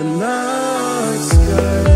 the night sky.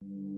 Promise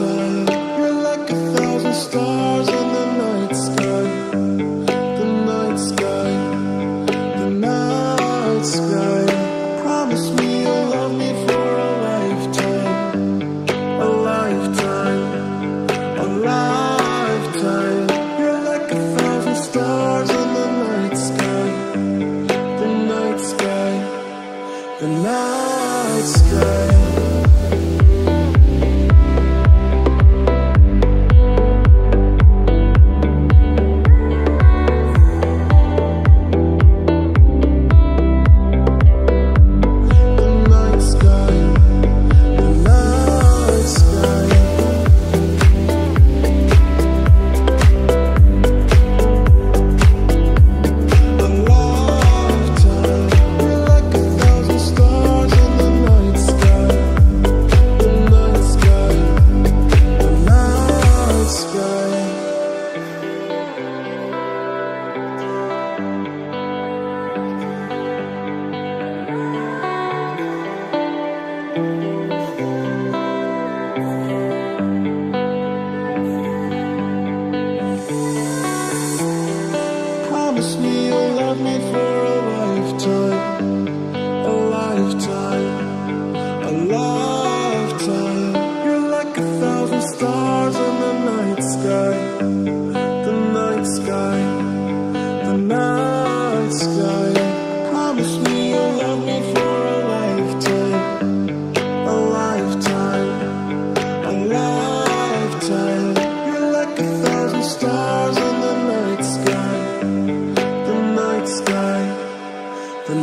lifetime.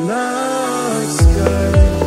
Night sky.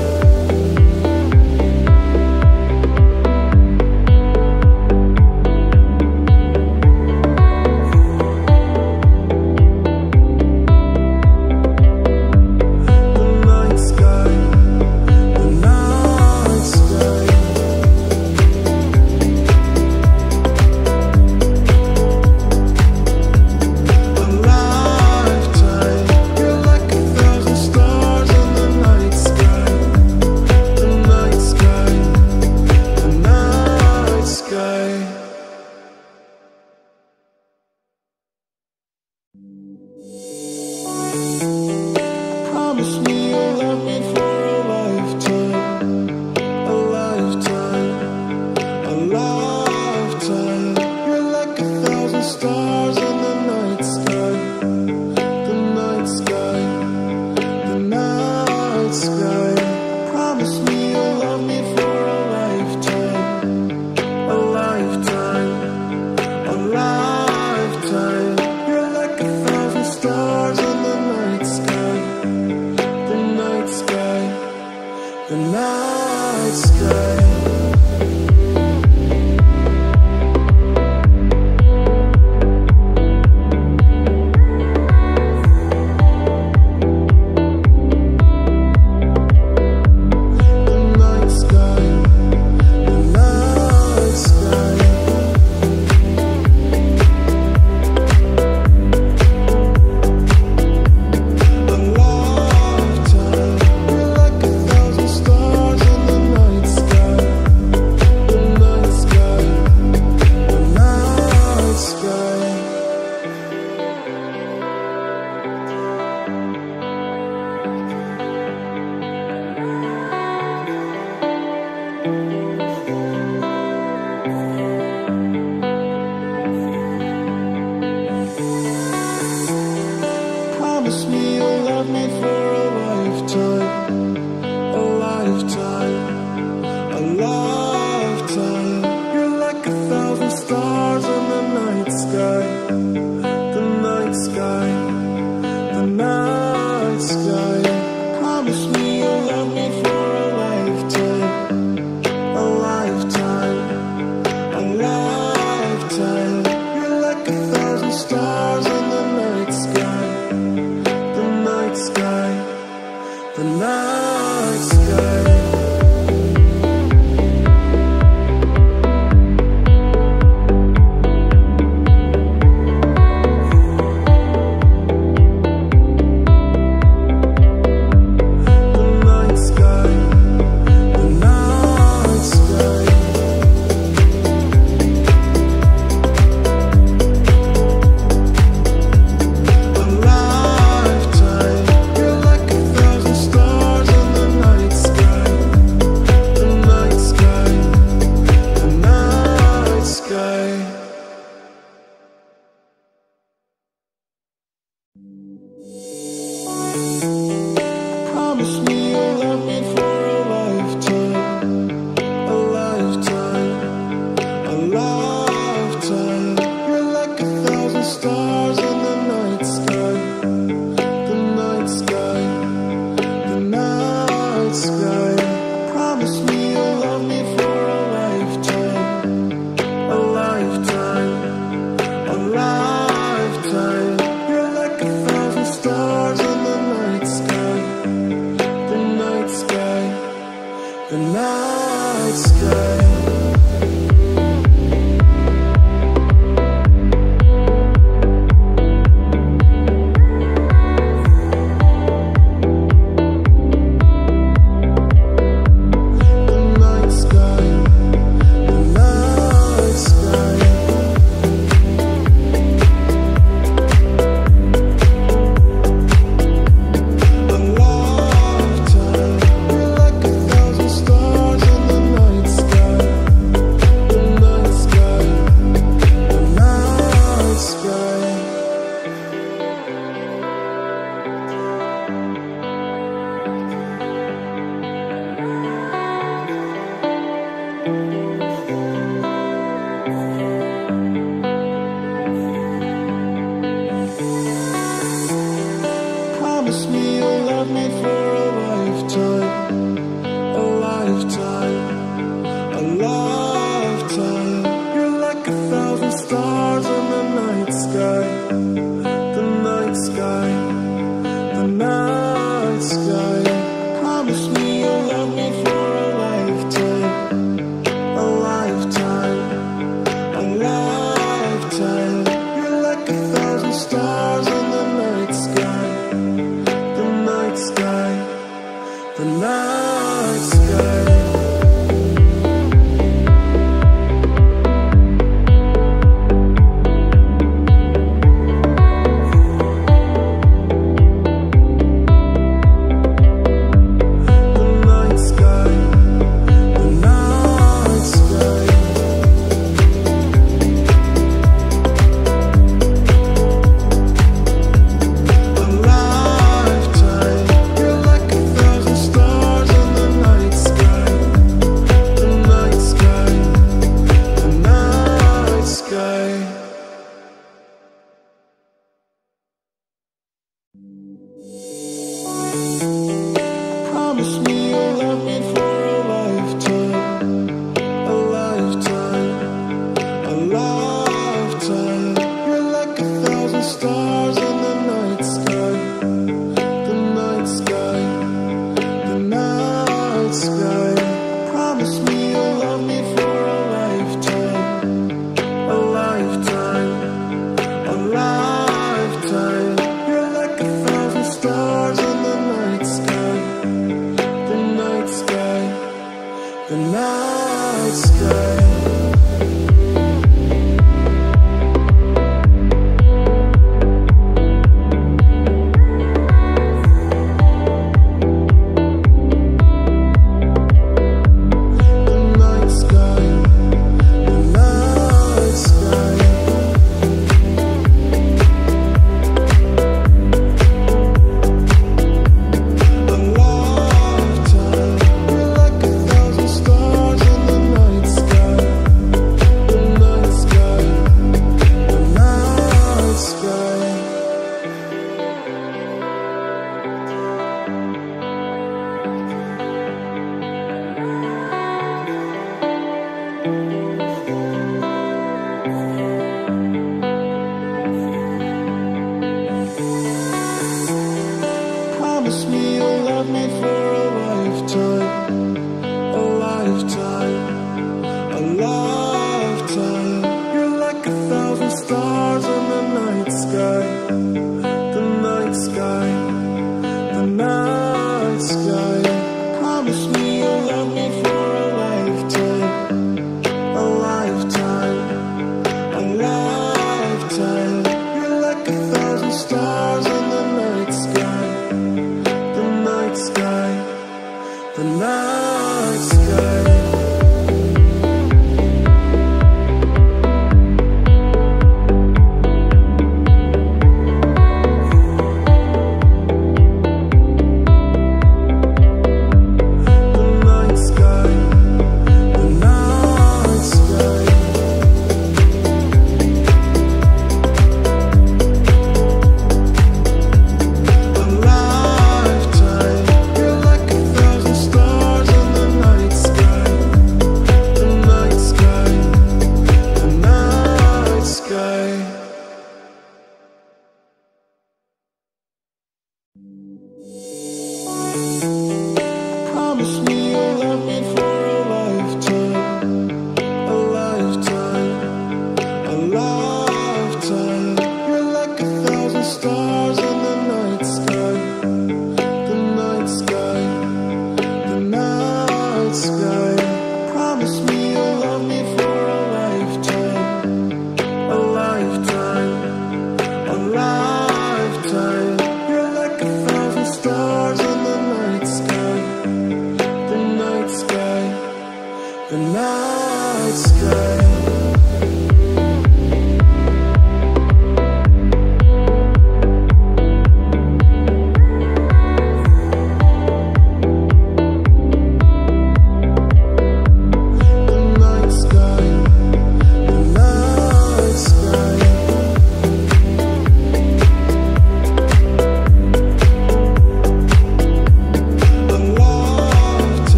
Stars in